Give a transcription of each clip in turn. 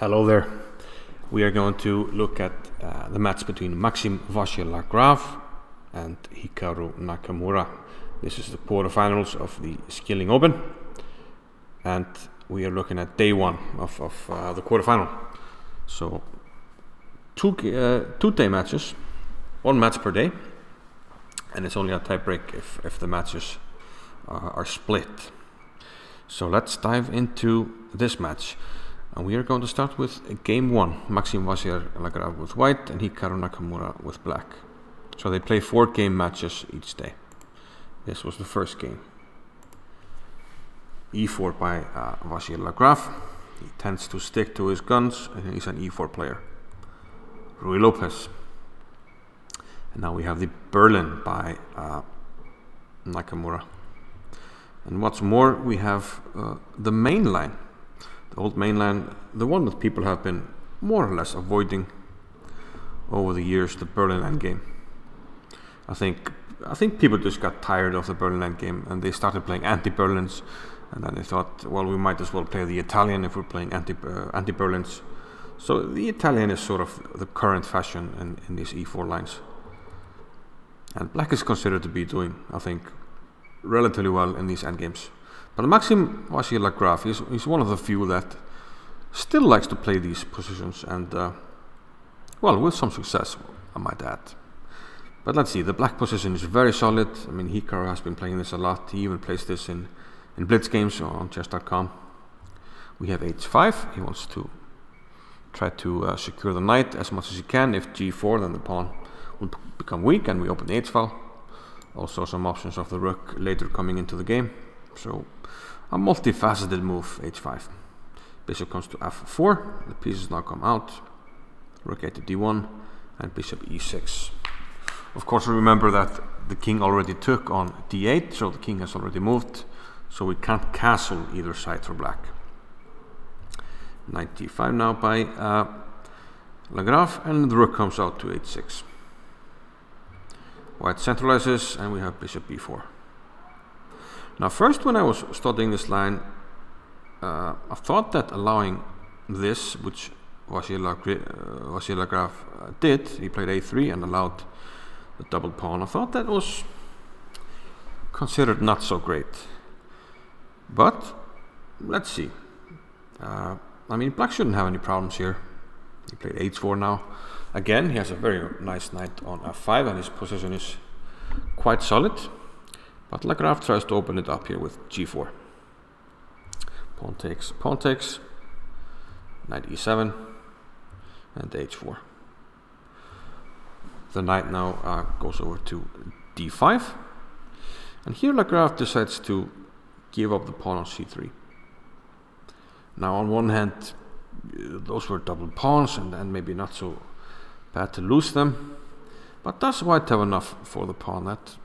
Hello there. We are going to look at uh, the match between Maxime Vachier-Lagrave and Hikaru Nakamura. This is the quarterfinals of the Skilling Open, and we are looking at day one of, of uh, the quarterfinal. So, two uh, two day matches, one match per day, and it's only a tiebreak if if the matches are split. So let's dive into this match. And we are going to start with game one. Maxime Vachier-Lagrave with white and Hikaru Nakamura with black. So they play four game matches each day. This was the first game. e4 by uh, Vachier-Lagrave. He tends to stick to his guns and he's an e4 player. Ruy Lopez. And now we have the Berlin by uh, Nakamura. And what's more, we have uh, the main line the old main line, the one that people have been more or less avoiding over the years, the Berlin endgame. I think I think people just got tired of the Berlin endgame and they started playing anti-Berlins, and then they thought, well, we might as well play the Italian if we're playing anti uh, anti-Berlins. So the Italian is sort of the current fashion in, in these e4 lines. And black is considered to be doing, I think, relatively well in these endgames. But Maxime Vachier-Lagrave is, is one of the few that still likes to play these positions and, uh, well, with some success, I might add. But let's see, the black position is very solid. I mean, Hikaru has been playing this a lot. He even plays this in, in blitz games on chess.com. We have h5. He wants to try to uh, secure the knight as much as he can. If g4, then the pawn will become weak and we open the h-file. Also some options of the rook later coming into the game. So a multifaceted move, h5. Bishop comes to f4, the pieces now come out, rook a to d1, and bishop e6. Of course, remember that the king already took on d8, so the king has already moved, so we can't castle either side for black. Knight d5 now by uh, Lagrave, and the rook comes out to h6. White centralizes, and we have bishop b4. Now first when I was studying this line, uh, I thought that allowing this, which Vachier-Lagrave uh, uh, did, he played a3 and allowed the double pawn, I thought that was considered not so great. But let's see. Uh, I mean, black shouldn't have any problems here. He played h4 now. Again, he has a very nice knight on f5 and his position is quite solid. But Lagrave tries to open it up here with g4. Pawn takes, pawn takes, knight e7, and h4. The knight now uh, goes over to d5. And here Lagrave decides to give up the pawn on c3. Now on one hand, those were double pawns and, and maybe not so bad to lose them. But does white have enough for the pawn? That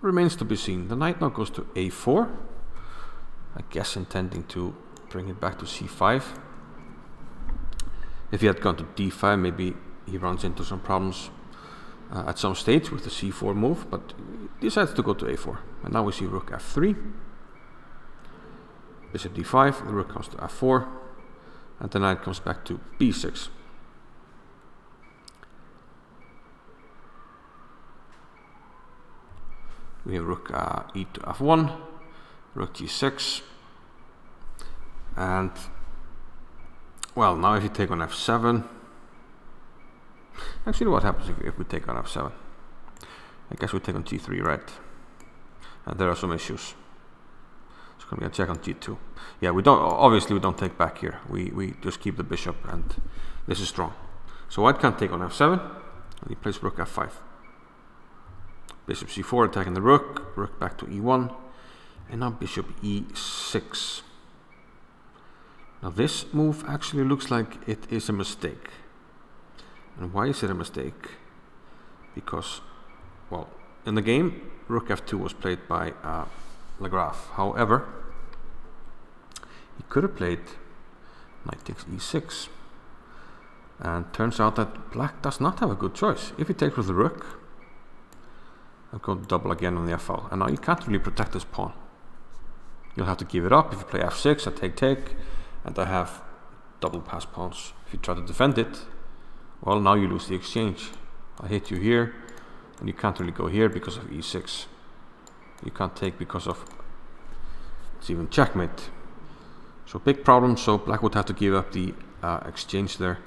remains to be seen. The knight now goes to a4. I guess intending to bring it back to c5. If he had gone to d5, maybe he runs into some problems uh, at some stage with the c4 move, but decides to go to a4. And now we see rook f3. Bishop d5, the rook comes to f4, and the knight comes back to b6. We have rook uh, e to f1, rook g6, and well, now if you take on f7, actually what happens if, if we take on f7? I guess we take on g3, right? And there are some issues. It's going to be a check on g2. Yeah, we don't, obviously we don't take back here. We, we just keep the bishop and this is strong. So white can't take on f7, and he plays rook f5. Bishop c4 attacking the rook, rook back to e1, and now bishop e6. Now this move actually looks like it is a mistake. And why is it a mistake? Because, well, in the game, rook f2 was played by uh, Lagrave. However, he could have played knight takes e6. And turns out that black does not have a good choice. If he takes with the rook, I'll go double again on the f-file. And now you can't really protect this pawn. You'll have to give it up. If you play f6, I take take. And I have double pass pawns. If you try to defend it, well, now you lose the exchange. I hit you here, and you can't really go here because of e6. You can't take because of it's even checkmate. So big problem. So black would have to give up the uh, exchange there.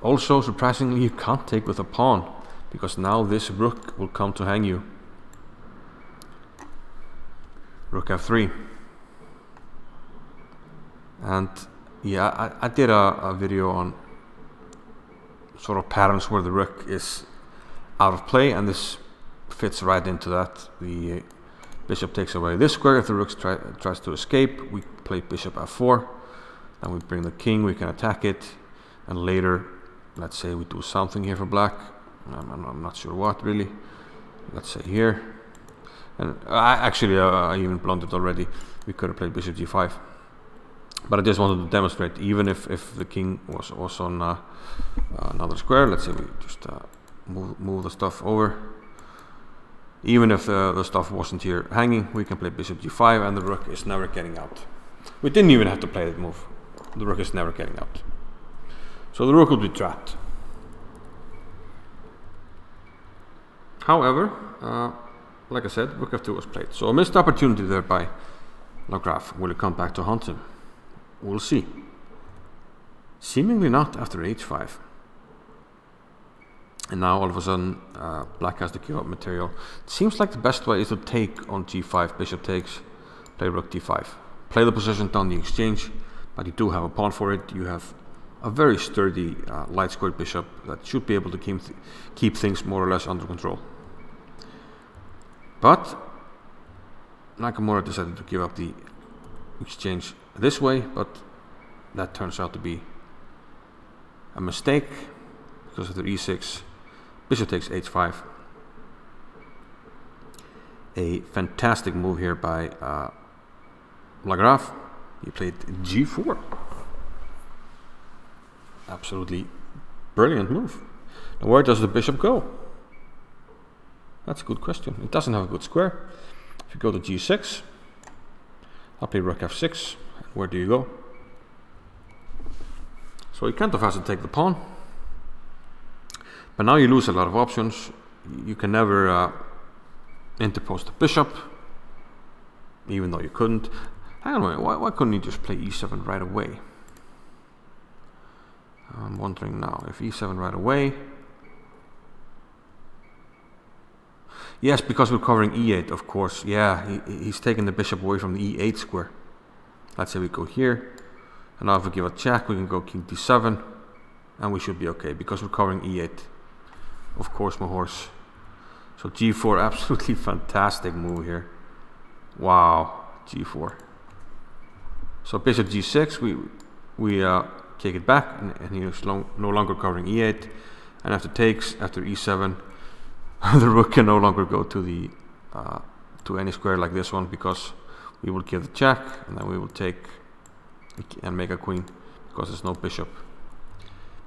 Also, surprisingly, you can't take with a pawn because now this rook will come to hang you. Rook f3. And yeah, I, I did a, a video on sort of patterns where the rook is out of play and this fits right into that. The bishop takes away this square. If the rook try, tries to escape, we play bishop f4. Then we bring the king, we can attack it. And later, let's say we do something here for black. I'm, I'm not sure what really. Let's say here. And I actually, uh, I even blundered already. We could have played bishop g5. But I just wanted to demonstrate, even if, if the king was also on uh, another square, let's say we just uh, move, move the stuff over. Even if the, the stuff wasn't here hanging, we can play bishop g5 and the rook is never getting out. We didn't even have to play that move. The rook is never getting out. So the rook will be trapped. However, uh, like I said, rook f2 was played. So a missed opportunity there by Lagrave. Will it come back to haunt him? We'll see. Seemingly not after h5. And now all of a sudden, uh, black has the give up material. It seems like the best way is to take on g5, bishop takes, play rook d5. Play the position down the exchange, but you do have a pawn for it. You have a very sturdy uh, light squared bishop that should be able to keep, th keep things more or less under control. But Nakamura decided to give up the exchange this way, but that turns out to be a mistake because of the e6 Bishop takes h5. A fantastic move here by uh, Lagrave. He played g4. Absolutely brilliant move. Now where does the bishop go? That's a good question. It doesn't have a good square. If you go to g6, I'll play rook f6. Where do you go? So he can't have to take the pawn. But now you lose a lot of options. You can never uh, interpose the bishop, even though you couldn't. Hang on a minute, why, why couldn't he just play e7 right away? I'm wondering now, if e7 right away... Yes, because we're covering e8, of course. Yeah, he, he's taking the bishop away from the e8 square. Let's say we go here. And now if we give a check, we can go king d7. And we should be okay, because we're covering e8 of course my horse. So g4, absolutely fantastic move here. Wow, g4. So bishop g6, we we uh, it back, and, and he's long, no longer covering e8. And after takes, after e7, the rook can no longer go to the uh, to any square like this one because we will give the check, and then we will take and make a queen because there's no bishop.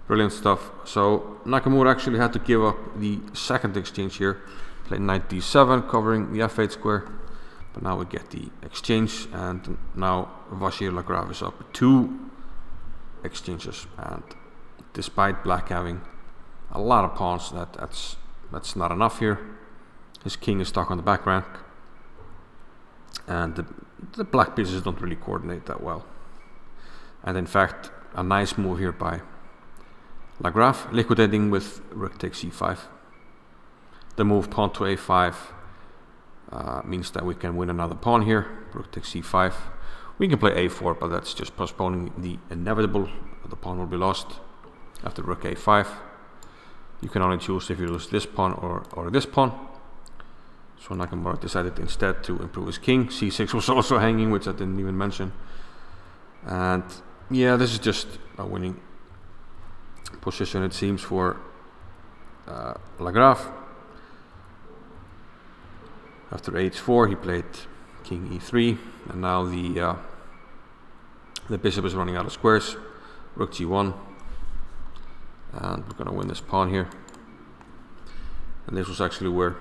Brilliant stuff. So Nakamura actually had to give up the second exchange here. Play knight d7 covering the f8 square. But now we get the exchange and now Vachier-Lagrave is up two exchanges. And despite black having a lot of pawns, that, that's, that's not enough here. His king is stuck on the back rank. And the, the black pieces don't really coordinate that well. And in fact, a nice move here by Lagrave, liquidating with rook takes e5. The move pawn to a5 uh, means that we can win another pawn here. Rook takes e5. We can play a4, but that's just postponing the inevitable. The pawn will be lost after rook a5. You can only choose if you lose this pawn or, or this pawn. So Nakamura decided instead to improve his king. c6 was also hanging, which I didn't even mention. And yeah, this is just a winning position it seems for uh, Lagrave. After h4 he played king e3 and now the uh, the bishop is running out of squares. Rook g1 and we're gonna win this pawn here. And this was actually where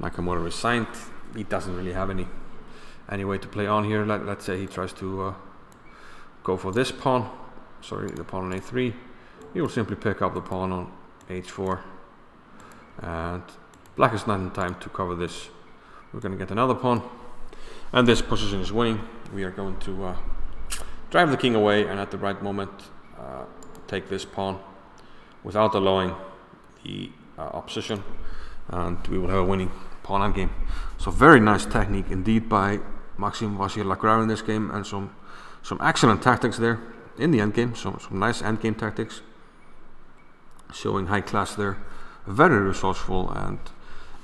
Nakamura resigned. He doesn't really have any any way to play on here. Let, us say he tries to uh, go for this pawn sorry, the pawn on a3, he will simply pick up the pawn on h4. And black is not in time to cover this. We're going to get another pawn. And this position is winning. We are going to uh, drive the king away and at the right moment uh, take this pawn without allowing the uh, opposition. And we will have a winning pawn endgame. So very nice technique indeed by Maxime Vachier-Lagrave in this game and some some excellent tactics there in the endgame. Some some nice endgame tactics showing high class there. Very resourceful and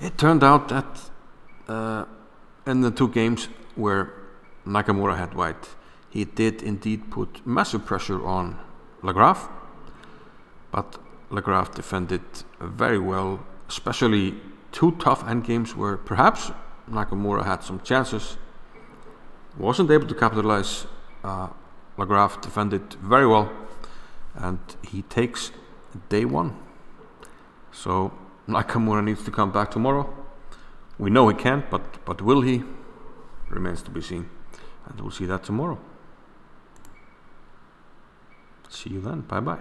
it turned out that uh, in the two games where Nakamura had white, he did indeed put massive pressure on Lagrave, but Lagrave defended very well, especially two tough endgames where perhaps Nakamura had some chances, wasn't able to capitalize. Uh, Lagrave defended very well, and he takes day one. So Nakamura needs to come back tomorrow. We know he can't, but but will he? Remains to be seen, and we'll see that tomorrow. See you then. Bye bye.